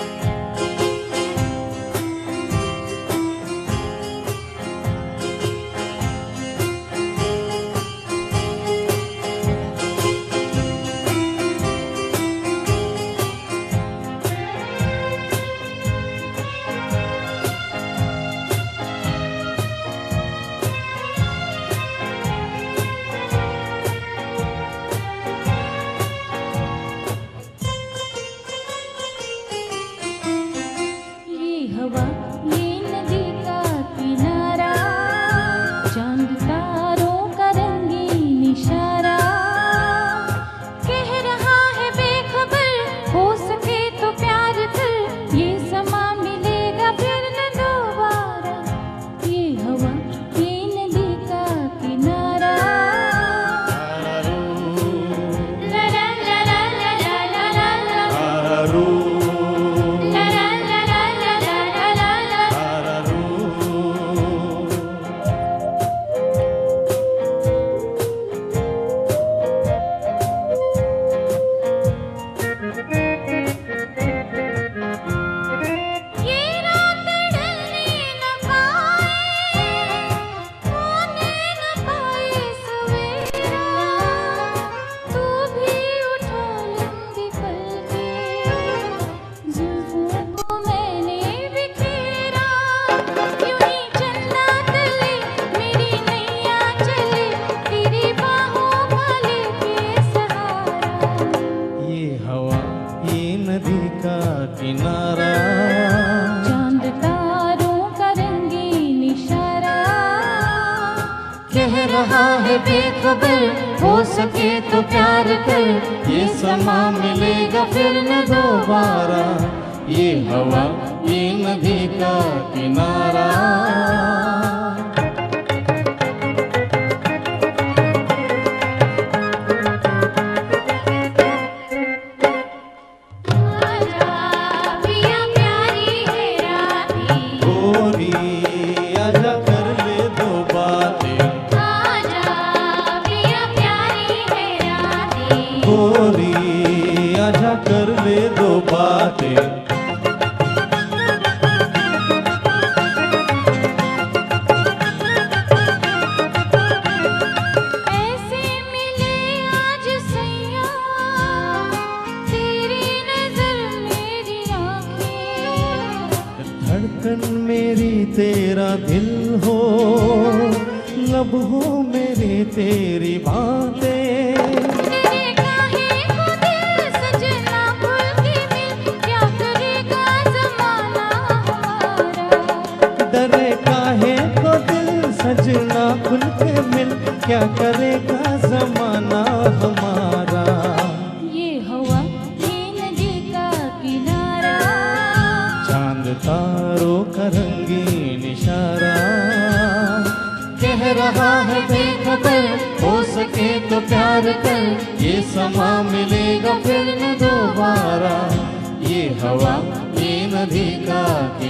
Bye. किनारा चाँद तारों का रंगीन इशारा कह रहा है बेखबर हो सके तो प्यार कर। ये समा मिलेगा फिर न दोबारा। ये हवा ये नदी का किनारा। गोरी आजा कर ले दो बातें। ऐसे मिले आज सैया तेरी नज़र मेरी आँखें। धड़कन मेरी तेरा दिल हो लब हो मेरी तेरी बातें सजना खुल के मिल क्या करेगा जमाना हमारा? ये हवा ये नदी का किनारा। चाँद तारों का रंगीन इशारा। कह रहा है बेखबर हो सके तो प्यार कर ये समा मिलेगा फिर न दोबारा। ये हवा ये नदी का किनारा